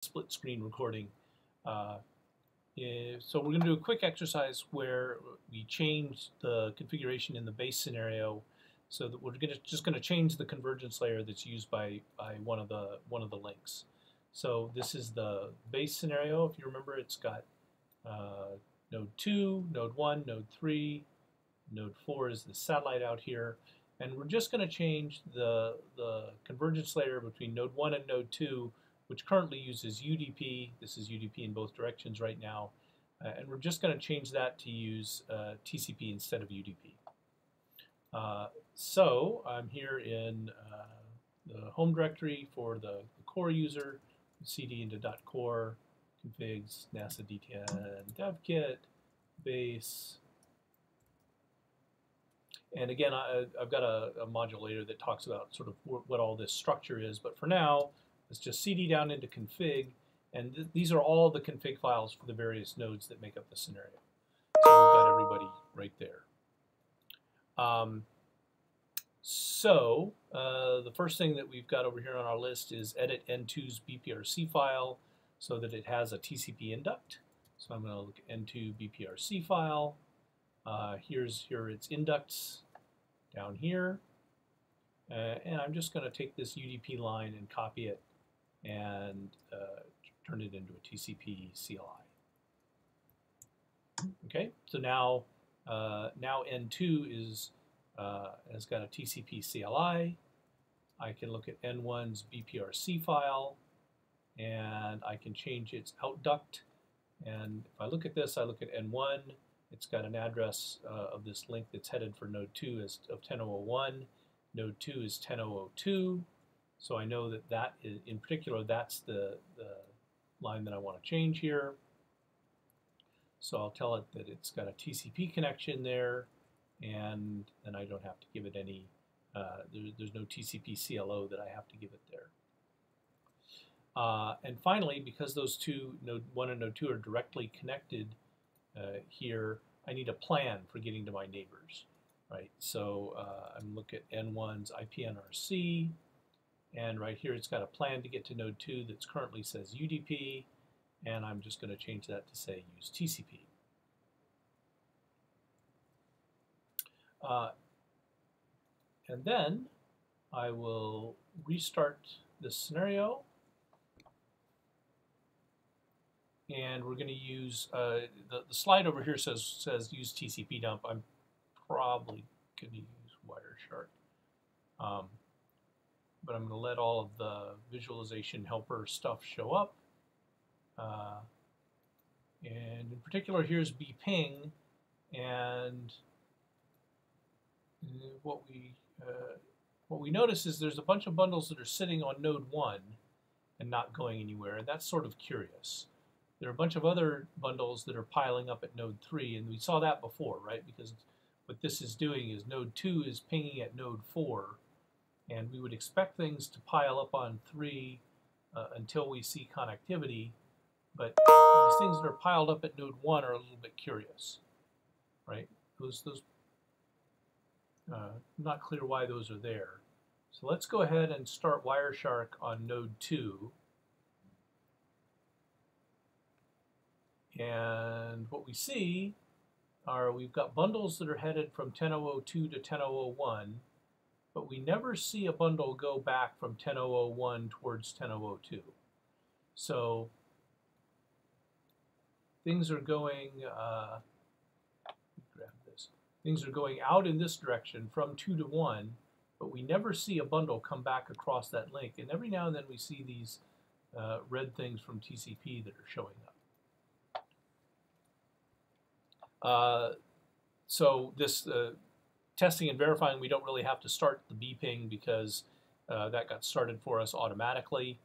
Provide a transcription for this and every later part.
split screen recording. Uh, so we're going to do a quick exercise where we change the configuration in the base scenario so that we're gonna, just going to change the convergence layer that's used by, by one of the one of the links. So this is the base scenario. If you remember, it's got uh, node 2, node 1, node 3, node 4 is the satellite out here. And we're just going to change the, the convergence layer between node 1 and node 2, which currently uses UDP. This is UDP in both directions right now. Uh, and we're just going to change that to use uh, TCP instead of UDP. Uh, so I'm here in uh, the home directory for the, the core user, cd into .core, configs, NASA DTN devkit, base, and again, I, have got a, a, module later that talks about sort of what all this structure is, but for now, let's just cd down into config, and th these are all the config files for the various nodes that make up the scenario. So we've got everybody right there. Um, so uh, the first thing that we've got over here on our list is edit N2's BPRC file so that it has a TCP induct. So I'm going to look at N2 BPRC file. Uh, here's here its inducts down here. Uh, and I'm just going to take this UDP line and copy it and uh, turn it into a TCP CLI. Okay, so now uh, now N2 is uh, has got a TCP CLI. I can look at N1's BPRC file and I can change its out duct. And if I look at this, I look at N1, it's got an address uh, of this link that's headed for node 2 is of 10001. Node 2 is 10002. So I know that that is, in particular, that's the, the line that I want to change here. So I'll tell it that it's got a TCP connection there, and then I don't have to give it any, uh, there, there's no TCP CLO that I have to give it there. Uh, and finally, because those two, node 1 and node 2, are directly connected uh, here, I need a plan for getting to my neighbors, right? So uh, I'm looking at N1's IPNRC, and right here it's got a plan to get to node 2 that currently says UDP, and I'm just going to change that to say use TCP. Uh, and then I will restart this scenario and we're going to use uh, the, the slide over here says says use TCP dump. I'm probably going to use Wireshark, um, but I'm going to let all of the visualization helper stuff show up. Uh, and in particular, here's bping, and what we uh, what we notice is there's a bunch of bundles that are sitting on node one and not going anywhere, and that's sort of curious. There are a bunch of other bundles that are piling up at node 3, and we saw that before, right? Because what this is doing is node 2 is pinging at node 4, and we would expect things to pile up on 3 uh, until we see connectivity, but these things that are piled up at node 1 are a little bit curious, right? Those, those uh, not clear why those are there. So let's go ahead and start Wireshark on node 2. And what we see are we've got bundles that are headed from 10002 to 10001, but we never see a bundle go back from 10001 towards 10002. So things are going, uh, grab this, things are going out in this direction from 2 to 1, but we never see a bundle come back across that link. And every now and then we see these uh, red things from TCP that are showing up. Uh, so this uh, testing and verifying, we don't really have to start the bping because uh, that got started for us automatically.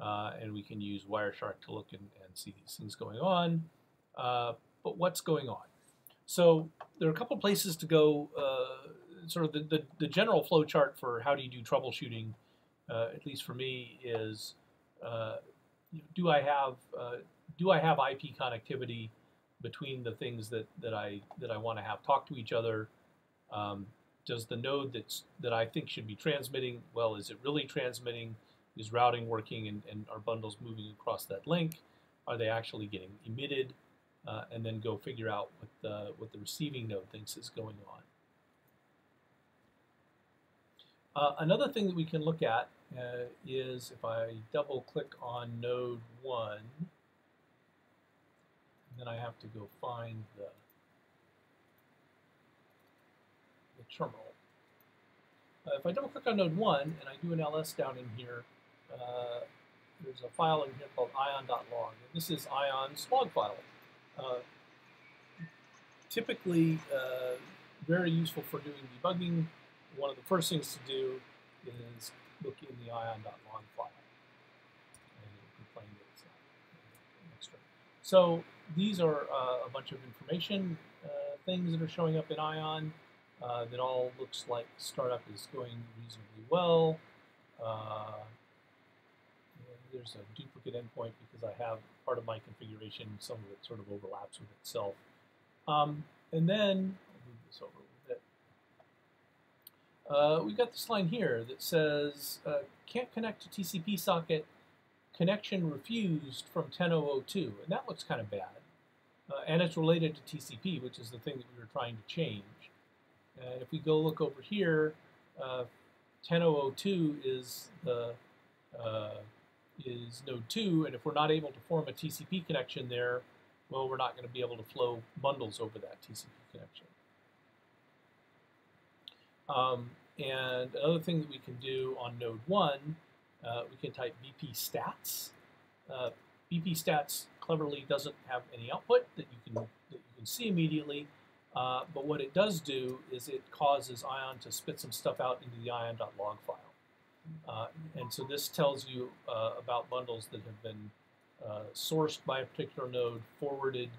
Uh, and we can use Wireshark to look and, and see these things going on. Uh, but what's going on? So there are a couple places to go. sort of the, the, the, general flow chart for how do you do troubleshooting, at least for me, is do I have do I have IP connectivity between the things that, that I that I want to have talk to each other. Um, does the node that's that I think should be transmitting well is it really transmitting? is routing working and, and are bundles moving across that link? Are they actually getting emitted? Uh, and then go figure out what the, what the receiving node thinks is going on. Uh, another thing that we can look at uh, is if I double click on node 1, then I have to go find the, the terminal. Uh, if I double click on node 1 and I do an ls down in here, uh, there's a file in here called ion.log. This is ion's log file. Uh, typically uh, very useful for doing debugging. One of the first things to do is look in the ion.log file. So these are uh, a bunch of information uh, things that are showing up in ion uh, that all looks like startup is going reasonably well. Uh, there's a duplicate endpoint because I have part of my configuration, some of it sort of overlaps with itself. Um, and then, move this over a bit. Uh, we've got this line here that says, uh, can't connect to TCP socket, connection refused from 10002. And that looks kind of bad. Uh, and it's related to TCP, which is the thing that we were trying to change. And if we go look over here, 10002 uh, is the uh, is node 2, and if we're not able to form a TCP connection there, well, we're not going to be able to flow bundles over that TCP connection. Um, and another thing that we can do on node 1, uh, we can type BP stats. Uh, BP stats cleverly doesn't have any output that you can, that you can see immediately, uh, but what it does do is it causes Ion to spit some stuff out into the ion.log file. Uh, and so this tells you uh, about bundles that have been uh, sourced by a particular node, forwarded,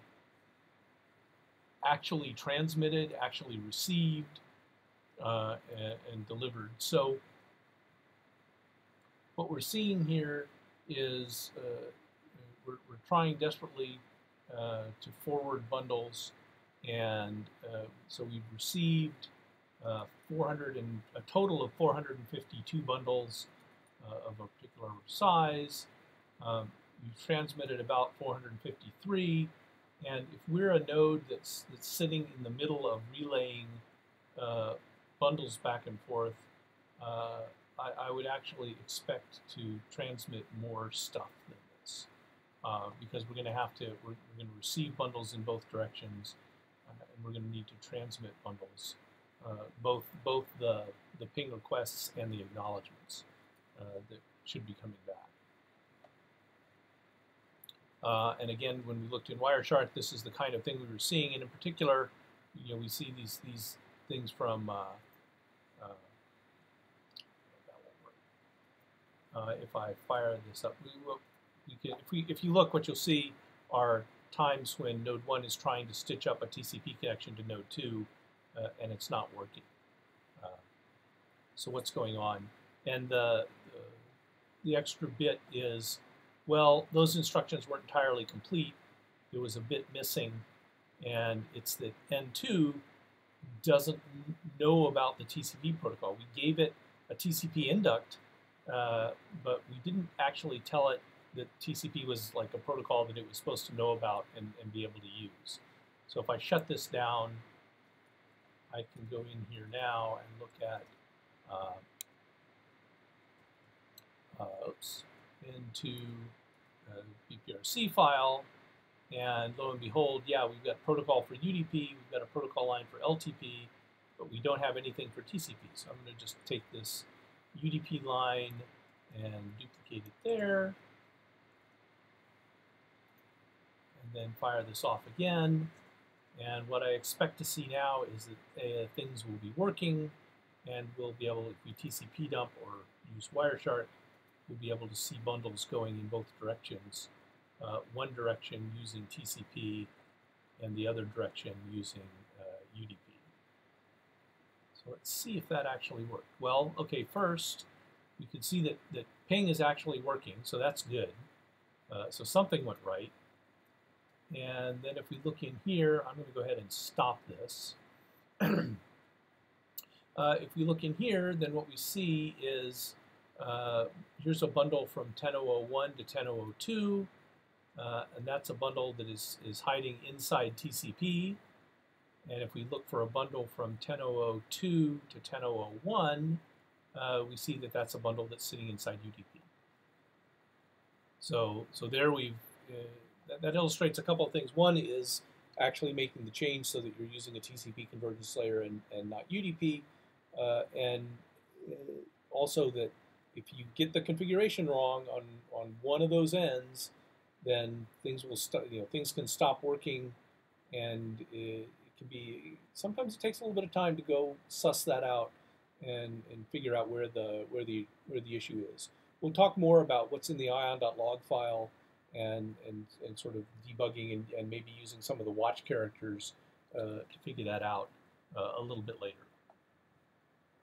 actually transmitted, actually received, uh, and, and, delivered. So what we're seeing here is uh, we're, we're, trying desperately uh, to forward bundles, and so we've received uh, 400 and a total of 452 bundles uh, of a particular size. Um, we've transmitted about 453, and if we're a node that's, that's sitting in the middle of relaying uh, bundles back and forth, uh, I, I, would actually expect to transmit more stuff than this. Uh, because we're going to have to, we're, we're going to receive bundles in both directions, uh, and we're going to need to transmit bundles uh, both both the the ping requests and the acknowledgments uh, that should be coming back. Uh, and again, when we looked in Wireshark, this is the kind of thing we were seeing, and in particular, you know, we see these these things from. Uh, uh, uh, if I fire this up, we, we can, if we if you look, what you'll see are times when Node 1 is trying to stitch up a TCP connection to Node 2 uh, and it's not working. Uh, so what's going on? And the, the extra bit is, well, those instructions weren't entirely complete. There was a bit missing, and it's that N2 doesn't know about the TCP protocol. We gave it a TCP induct, uh, but we didn't actually tell it that TCP was like a protocol that it was supposed to know about and, and be able to use. So if I shut this down I can go in here now and look at uh, uh, oops, into uh, BPRC file, and lo and behold, yeah, we've got protocol for UDP, we've got a protocol line for LTP, but we don't have anything for TCP. So I'm going to just take this UDP line and duplicate it there, and then fire this off again. And what I expect to see now is that uh, things will be working and we'll be able, if we TCP dump or use Wireshark, we'll be able to see bundles going in both directions. Uh, one direction using TCP and the other direction using uh, UDP. So let's see if that actually worked. Well, okay, first, we can see that, that ping is actually working, so that's good. Uh, so something went right. And then if we look in here, I'm going to go ahead and stop this. uh, if we look in here, then what we see is uh, here's a bundle from 10001 to 10002, uh, and that's a bundle that is, is hiding inside TCP. And if we look for a bundle from 10002 to 10001, uh, we see that that's a bundle that's sitting inside UDP. So, so there we've, uh, that, that, illustrates a couple of things. One is actually making the change so that you're using a TCP convergence layer and, and not UDP. Uh, and uh, also that if you get the configuration wrong on, on one of those ends, then things will you know, things can stop working and it, it can be, sometimes it takes a little bit of time to go suss that out and, and figure out where the, where the, where the issue is. We'll talk more about what's in the ion.log file and, and, and sort of debugging and, and maybe using some of the watch characters uh, to figure that out uh, a little bit later.